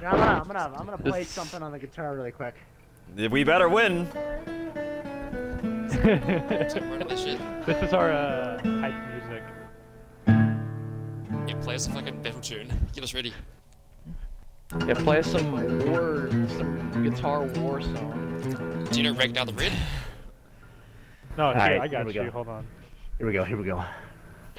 Yeah, I'm gonna, I'm gonna, I'm gonna play something on the guitar really quick. We better win. So we're into this is our uh, hype music. Yeah, play us a fucking battle tune. Get us ready. Yeah, play us some war, some guitar war song. Do you know Ragnar the Red? No, here, Alright, I got we you. go. Hold on. Here we go, here we go.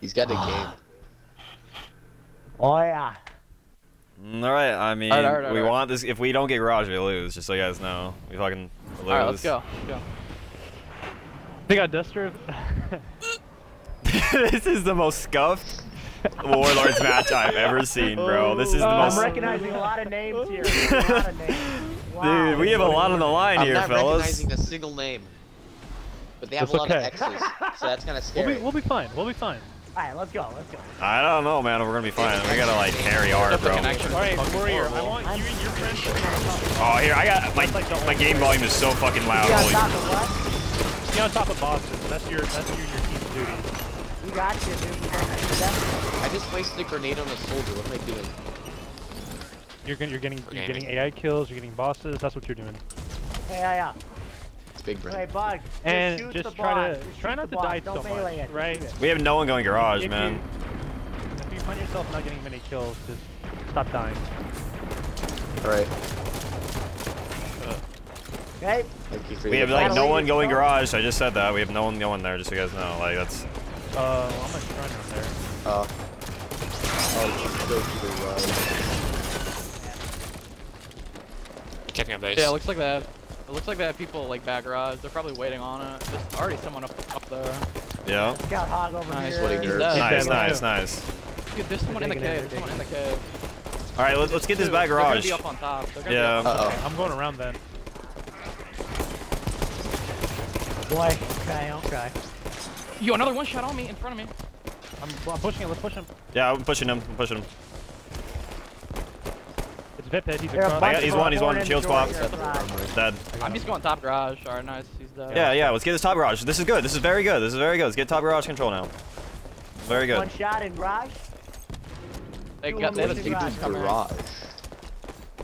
He's got a game. Oh yeah. Mm, All right. I mean, Alright, alright, we alright. want this. If we don't get garage, we lose. Just so you guys know, we fucking lose. Alright, let's go. Let's go. They got Duster. this is the most scuffed Warlords match I've ever seen, bro. This is the most. I'm recognizing a lot of names here. A lot of names. Wow. Dude, we have a lot on the line I'm here, not fellas. recognizing a single name. But they have That's a lot okay. of X's, so that's kind of We'll be, we'll be fine. We'll be fine. Alright, let's go, let's go. I don't know, man. We're gonna be fine, we gotta like carry hard, bro. All right, Fucking Warrior, I want you and your friends to Oh, here I got my my game volume is so fucking loud. You got Holy. top of what? be on top of bosses. That's your that's your, your team's duty. We got you, dude. You got you. I just wasted a grenade on a soldier. What am I doing? You're getting you're getting you're getting AI kills. You're getting bosses. That's what you're doing. Yeah, yeah, yeah. It's big brain. Hey, Bug. And shoot just the try boss. to- Just try not to boss. die Don't so much, melee it. right? We have no one going garage, If man. You, if you find yourself not getting many kills, just stop dying. Alright. Okay. Thank you for We have like no one going going. garage. I just said that. We have no one going there, just so you guys know. Like that's. Uh, well, I'm gonna try on there. Uh, I'll just go to the right. Capping on base. Yeah, it looks like that. It looks like they have people like back garage. They're probably waiting on it. There's already someone up up there. Yeah. Got hog over Nice, here. what He's Nice, nice, go. nice. Dude, there's someone in the They're digging cave. in, There's someone in the cave. All right, let's let's get this Dude, back They're gonna garage. be up on top. They're gonna Yeah. Be up on top. Uh-oh. I'm going around then. Boy. Okay, okay. Yo, another one shot on me in front of me. I'm, I'm pushing him. Let's push him. Yeah, I'm pushing him. I'm pushing him. It's Viphead. He's There are a across. bunch got- he's one, he's one. foreign Shield droids swap. Dead. I'm just going top garage. Alright, nice. He's dead. Yeah, yeah. Let's get this top garage. This is good. This is very good. This is very good. Let's get top garage control now. Very good. One shot in garage. They Two got they have a in deep garage. Garage.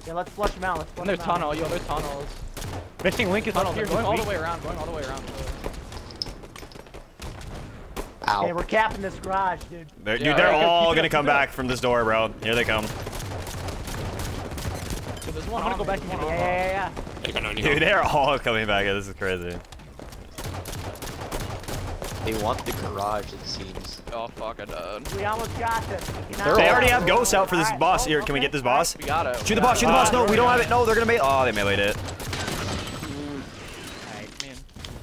Yeah, let's flush them out. Let's flush And there's them tunnel. Yo, there's tunnels. Missing link is up Tunnels. here. They're going all Weak. the way around. Going all the way around. Okay, Ow. we're capping this garage, dude. They're, Yeah, dude, they're all gonna come keep it up. back from this door, bro. Here they come. So there's one I'm gonna go back there's into one Yeah, yeah, yeah. They got no new Dude, they're all coming back. This is crazy. They want the garage, it seems. Oh fuck, I died. We almost got this. They're They already have ghosts out for this Alright, boss. oh, Here, can we get this boss? We got it. Shoot the boss, shoot the boss. No, we don't have it. No, they're gonna melee. Oh, they meleeed it.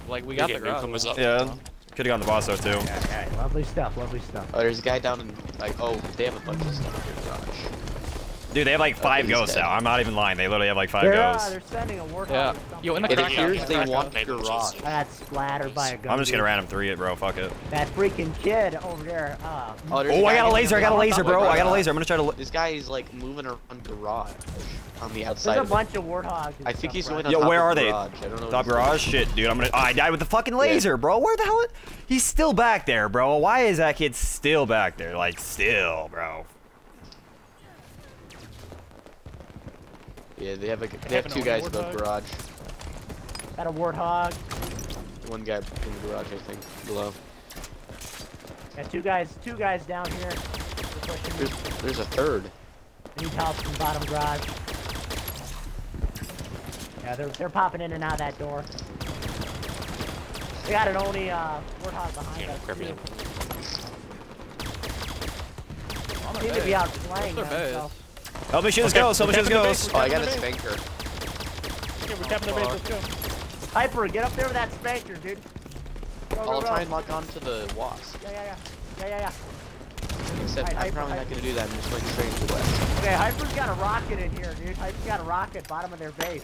Like we got the get garage. up. Yeah. Could've gotten the boss though, too. Okay, lovely stuff, lovely stuff. Oh, there's a guy down in, like, oh, they have a bunch of stuff in the garage. Dude, they have like five ghosts dead. now. I'm not even lying. They literally have like 5 They're, uh, ghosts. they're sending a warthog Yeah. or. Yo, in the It crack appears house, they crack want house. garage. That's splattered by a gun. I'm just gonna random three it, bro. Fuck it. That freaking kid over there. Uh, Oh, Oh, I got a laser. I got a laser, bro. I got a laser. I'm gonna try to. This guy is, like, moving around garage on the outside. there's outside a of bunch of warthogs. I think stuff, he's right? going on Yo, top where of are they? garage. I don't know Top garage? Shit, dude. I'm gonna. Oh, I died with the fucking laser, bro. Where the hell? He's still back there, bro. Why is that kid still back there? Like, still, bro. Yeah, they have, like, they have have two guys above garage. Got a warthog. One guy in the garage, I think, below. Got two guys, two guys down here. They're pushing me. There's, there's a third. I need help from bottom garage. Yeah, they're they're popping in and out of that door. We got an only uh, warthog behind Yeah, us. grab me too. On Seem to be base. out flying What's their them, base? so. Help me shoot this ghost. Help me shoot this ghost. Oh, I got a spanker. Okay, we're capping their base. Let's go. Hyper, get up there with that spanker, dude. Go, go, I'll go. try and lock on to the wasp. Yeah, yeah, yeah. Yeah, yeah, yeah. Except Alright, I'm Hyper, probably not gonna do that. I'm just going straight to the west. Okay, Hyper's got a rocket in here, dude. Hyper's got a rocket bottom of their base.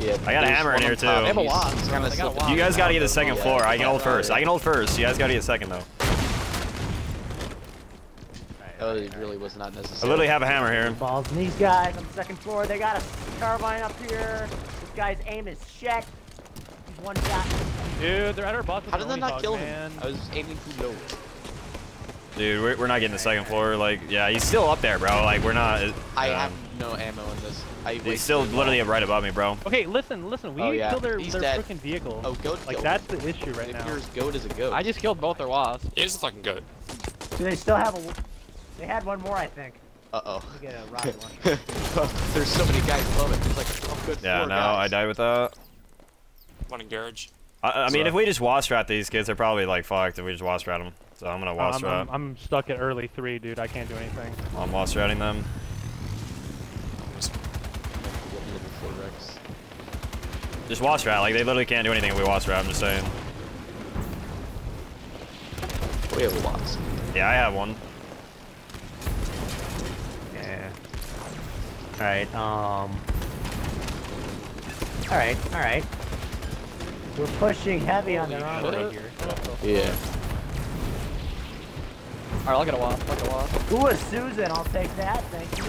Yeah, I got a hammer in here, top. too. They have a wasp, he's bro. kinda They got a slipping wasp. You guys gotta get the second floor. I can hold first. I can hold first. You guys gotta get second though. Oh, it really was not necessary. I literally have a hammer here. Balls and these guys on the second floor. They got a carbine up here. This guy's aim is shit. He's one shot. Dude, they're at our boss How did the that not Oni kill hog, him? I was aiming too low. Dude, we're, we're not getting the second floor. Like, yeah, he's still up there, bro. Like, we're not. I um, have no ammo in this. I He's still it all. literally right above me, bro. Okay, listen, listen. We Oh, yeah. to kill their, He's their dead. freaking vehicle. Oh, goat like that's him. the issue right It now. appears goat is a goat. I just killed both their wasps. It is a fucking goat. Do they still have a? They had one more, I think. Uh oh. We get a rocket launcher. There's so many guys above it. There's like oh, good Yeah, four no, I guys. died with that. One in garage. I, I mean, So- if we just wasp trap these kids, they're probably like fucked if we just wasp trap them. So I'm gonna Oh, wasp I'm. I'm, I'm stuck at early three, dude. I can't do anything. I'm wasp trapping them. Just wasp trap. Like they literally can't do anything if we wasp trap. I'm just saying. We have lots. Yeah, I have one. All right. Um. All right. All right. We're pushing heavy on their armor shit. here. Yeah. Alright, I'll get a wasp. I'll get a wasp. Ooh, a Susan. I'll take that. Thank you.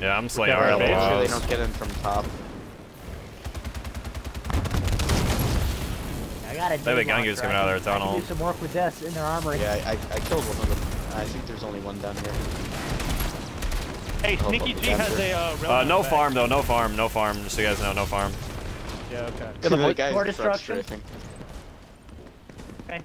Yeah, I'm slaying Okay, all alright, Make sure they don't get in from top. I got a. They have a D gun goose launcher. coming out of can- their I can tunnel. do some work with this in their armory. Yeah, I, I killed one of them. I think there's only one down here. Hey, Sneaky G has Denver. a uh, Uh, no bag. farm though. No farm. No farm. Just so you guys know, no farm. Yeah, okay. Good the point. guy's Core destruction? strafing. Okay.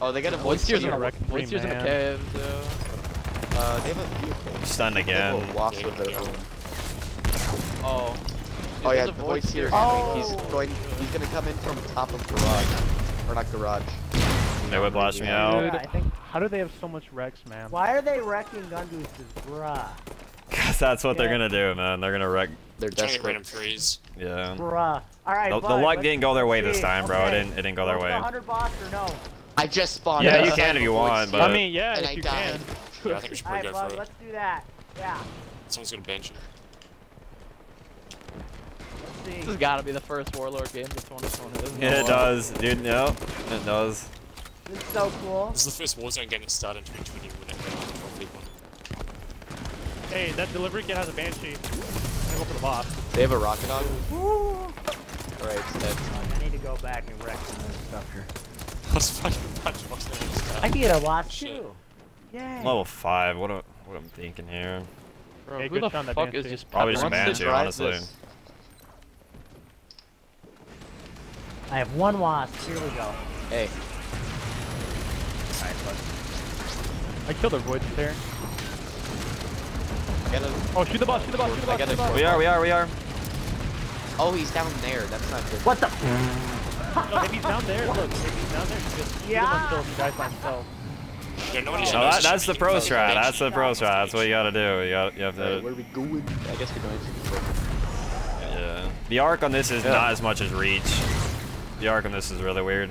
Oh, they got a What's voice in here. the wreck three, What's in the man. caves. Uh, they have a vehicle. Stunned They have again. a wasp of their own. Oh. Oh yeah, the voice here. Oh. He's going. He's gonna come in from top of garage, or not garage. They whiplash me Yeah, out. I think. How do they have so much Rex, man? Why are they wrecking gun gooses, bruh? Cause that's what they're gonna do, man. They're gonna wreck. They're Trying to get random desperate. threes. Yeah. Bruh. All right. The, the luck didn't go their way this time, bro. It didn't. It didn't go their way. 100 boss or no? I just spawned. Yeah, you can if you of the voice want, but- I mean, yeah, and if I you died. Yeah, I think we should All probably right, go for bud. it. Let's do that. Yeah. Someone's gonna bench it. Let's see. This has got to be the first Warlord game of 2020. There's no Yeah, it does, dude. No, it does. This is so cool. This is the first Warzone game that started in 2020 when it came out. Hey, that delivery kit has a banshee. I'm gonna go for the boss. They have a rocket dog. Woo! Alright, it's dead. I need to go back and wreck some of this stuff here. I was fucking punch box there and I can get a wasp Shit. too. Yay. Level five. What? am- What I'm thinking here? Bro, Hey, who the shot on that fuck is Banshee. just Probably just peppering Banshee, honestly. this. I have one wasp. Here we go. Hey, I killed a void there. get him. Oh, shoot the boss! Shoot the boss! Shoot the boss! Shoot the boss! We are. We are. We are. Oh, he's down there. That's not good. What the? No, if he's down there, look. If he's down there, you just shoot Yeah. him until he dies by himself. Yeah, nobody No, that, that's the shit pro strat. That's the pro strat. That's what you gotta do. You, got, you have Alright, to. where are we going? I guess we're going to. Yeah. The arc on this is Yeah. not as much as reach. The arc on this is really weird.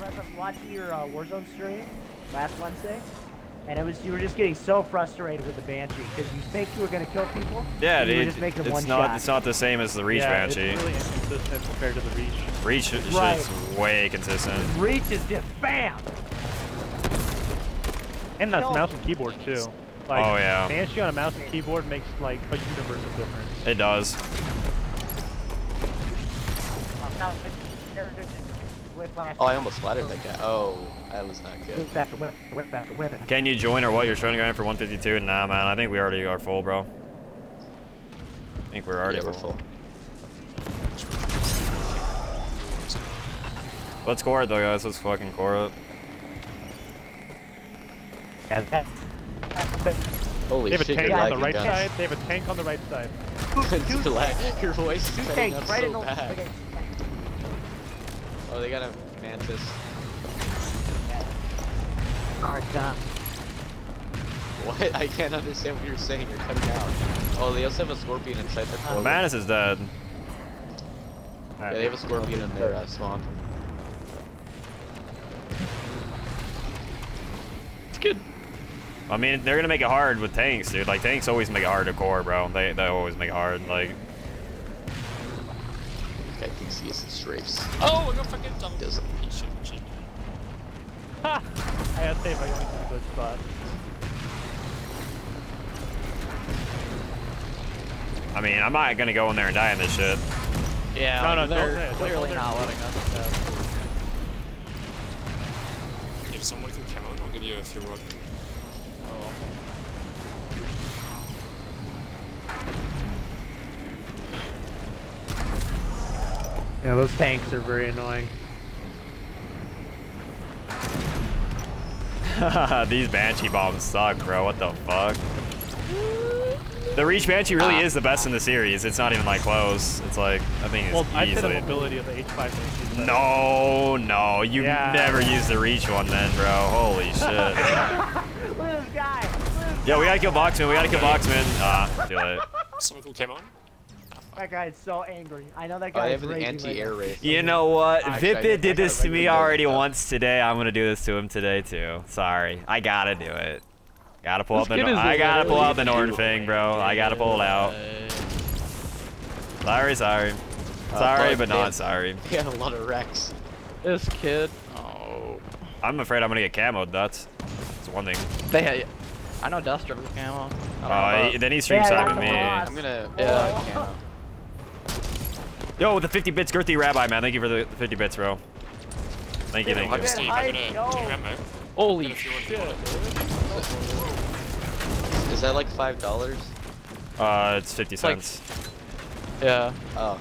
I was watching your uh, Warzone stream last Wednesday, and it was you were just getting so frustrated with the Banshee because you think you were gonna kill people. Yeah, and were dude. just making them It's one not. shot. It's not the same as the reach yeah, banshee. It's really inconsistent compared to the reach. Reach shit's Right. way consistent. Reach is just bam. And that's mouse and keyboard too. Like, Oh, yeah. Banshee on a mouse and keyboard makes like a universe of difference. It does. Oh, I almost splattered that guy. Oh, that was not good. Whip after whip, whip after whip. Can you join or what? You're trying to go in for 152? Nah, man. I think we already are full, bro. I think we're already yeah, we're full. full. Let's core it though, guys. Let's fucking core it. Yeah, that- Holy They have a shit, tank on the right guys. side. They have a tank on the right side. Your voice is Two cutting tanks right in so the. bad. Okay. Oh, they got a mantis. Alright, done. What? I can't understand what you're saying. You're cutting out. Oh, they also have a scorpion inside their The core. Mantis is dead. Yeah, they have a scorpion in their uh, spawn. It's good. I mean, they're gonna make it hard with tanks, dude. Like tanks always make it hard to core, bro. They they always make it hard. Like Guy thinks he is the strafes. Oh, I got fucking dumb. Doesn't. He should, should. Ha! I had saved. I only took a good spot. I mean, I'm not gonna go in there and die in this shit. Yeah, No, like, no, they're don't- don't- clearly don't- not letting us. Yeah, if someone can come on, I'll give you a few wood. Yeah, those tanks are very annoying. These Banshee bombs suck, bro. What the fuck? The Reach Banshee really is the best in the series. It's not even like close. It's like I think it's Well, I'd say the easily. mobility of the H5 Banshee. No, no, you Yeah. never used the Reach one then, bro. Holy shit. Look at this guy. Look at Yo, we gotta kill Boxman. We gotta kill Boxman. Ah, too late. Someone can come on. That guy is so angry. I know that guy. I guy have is an anti-air right race. You know what? Actually, I Vipit guess I did this gotta me already that. once today. I'm gonna do this to him today too. Sorry, I gotta do it. Gotta pull This out the. kid Nor- is I gotta pull out the literally Norn thing, bro. I gotta pull it out. Sorry, sorry. Uh, Sorry, but but they- not sorry. He had a lot of wrecks. This kid. Oh. I'm afraid I'm gonna get camoed. That's. That's one thing. They had. I know Duster with camo. I don't Uh, about- he- then he's stream Yeah, sniping that's me. boss. I'm gonna. Yeah. Uh, camo. Yo, the 50 bits girthy rabbi, man. Thank you for the the 50 bits, bro. Thank you, thank Hi, you. Steve. I'm gonna yo. Holy Get a few wood shit. for Is that like five dollars? Uh, it's 50 like- cents. Yeah. Oh.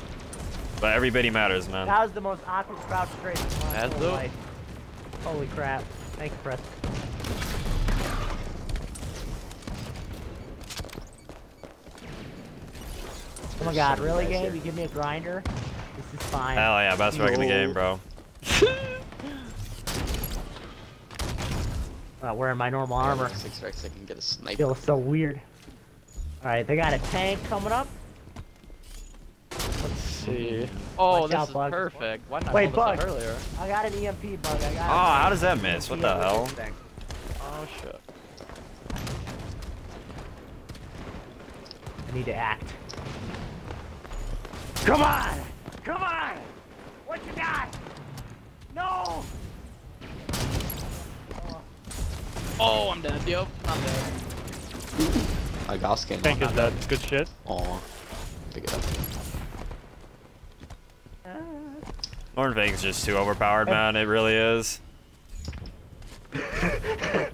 But every bitty matters, man. That was the most awkward crouch straight in my As whole life. Holy crap. Thank you, Oh my god, really, game? here. You give me a grinder? This is fine. Hell yeah, best wreck in the game, bro. Not wearing my normal armor. Six wrecks, I can get a sniper. Feels so weird. Alright, they got a tank coming up. Let's see. Oh, Watch this out, is Bug. perfect. Why not Wait, pull this Bug. up earlier? I got an EMP bug. I got Oh, how does that miss? What the hell? Oh shit. I need to act. Come on! Come on! What you got? No! Oh, I'm dead. Yep, I'm dead. I got skin. Tank is dead. Good shit. Aw. Pick it up. Norn Fang's just too overpowered, man. It really is.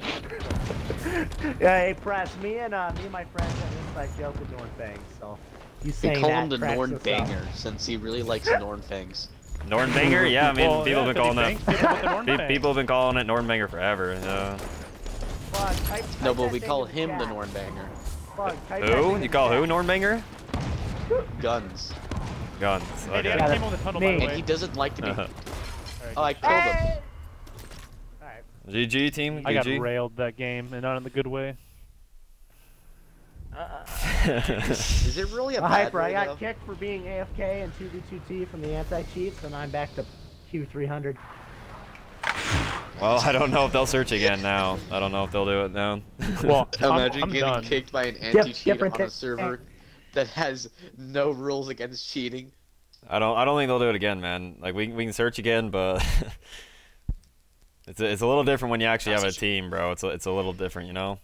Yeah, hey, press. Me and uh, me and my friends have an inside joke with Norn Fangs, so you We saying call that him the Norn us up. Banger since he really likes Norn Fangs. Nornbanger? Yeah, I mean, Well, people yeah, have been calling 50 that. People with the Norn Pe- Fang. People have been calling it Nornbanger forever. Yeah. Bug, type- No, but we call him the chat. Norn Banger. Bug, type that thing Who? You call chat. who Nornbanger? Guns. Guns. Okay. got Yeah, a on the tunnel, by the And he doesn't like to be. Alright, Oh, I killed him. Hey! Alright. GG team. I got railed that game, and not in the good way. Uh-uh. Is it really a Well, bad Hyper, I got though? kicked for being AFK and 2v2T from the anti-cheats, and I'm back to Q300. well, I don't know if they'll search again now. I don't know if they'll do it now. Well, I'm, Imagine I'm getting done. kicked by an anti-cheat on a server that has no rules against cheating. I don't. I don't think they'll do it again, man. Like we we can search again, but it's a, it's a little different when you actually have a a- team, bro. It's a, it's a little different, you know.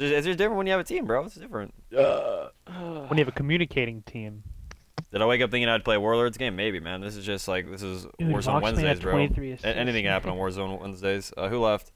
It's just, just different when you have a team, bro. It's different. When you have a communicating team. Did I wake up thinking I'd play Warlords game? Maybe, man. This is just like this is Dude, Warzone Voxman Wednesdays, bro. 23 A- assists. anything can happen on Warzone Wednesdays. Uh, who left?